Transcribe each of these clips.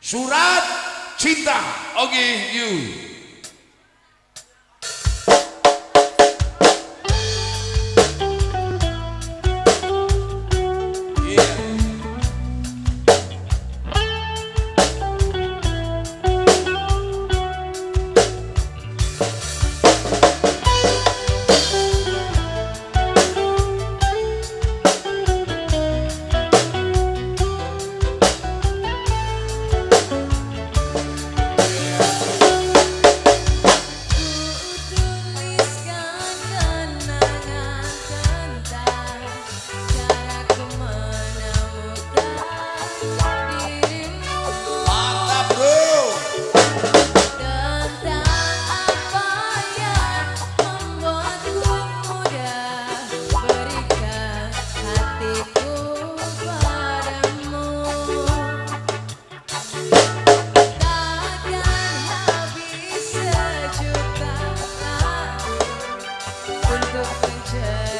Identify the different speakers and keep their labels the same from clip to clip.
Speaker 1: Surat Cinta. Oke, okay, you. open time.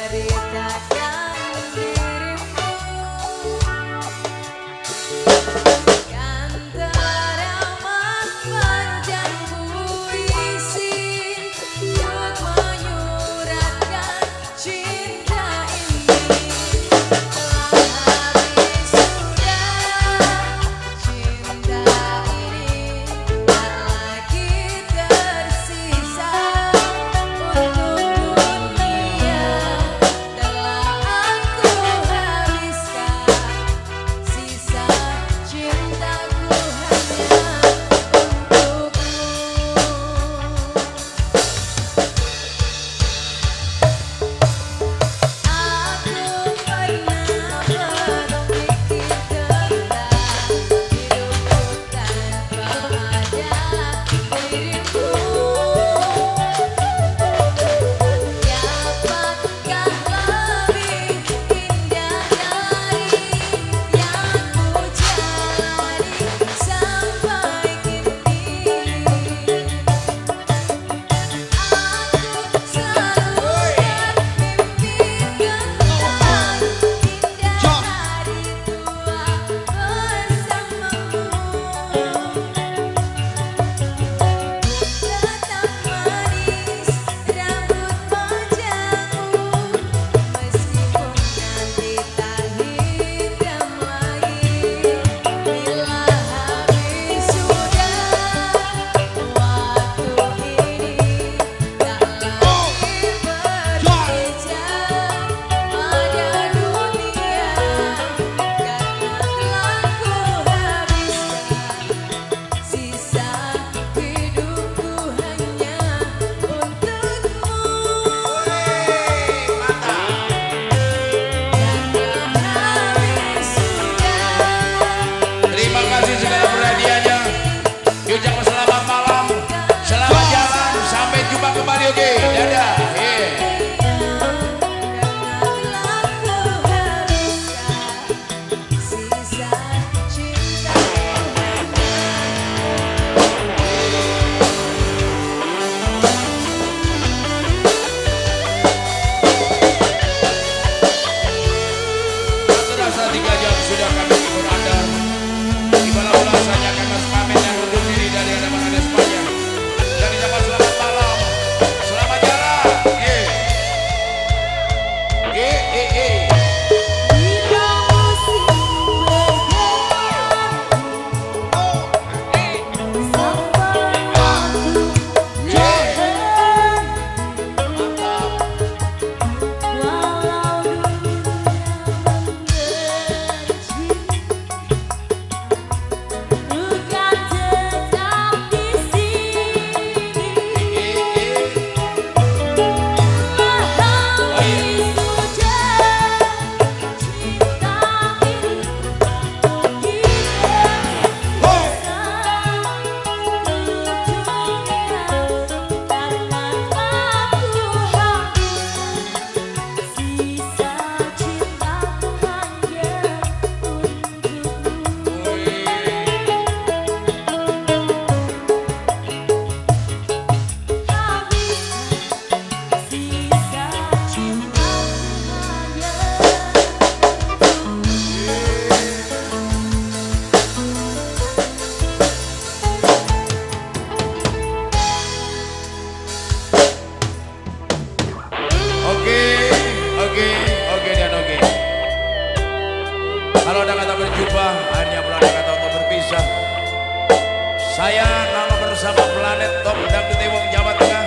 Speaker 1: Saya nama bersama Planet Top Dangdut Ewang Jawa Tengah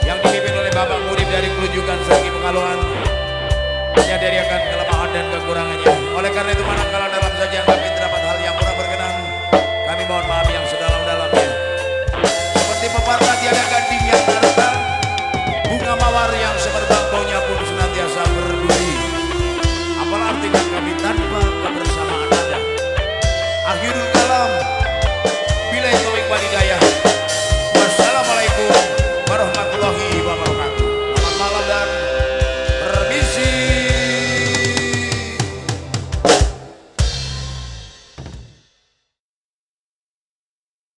Speaker 1: yang dipimpin oleh Bapak Murid dari Kelujukan Sergi Pekalongan menyadari akan kelemahan dan kekurangannya. Oleh karena itu manakala dalam sajian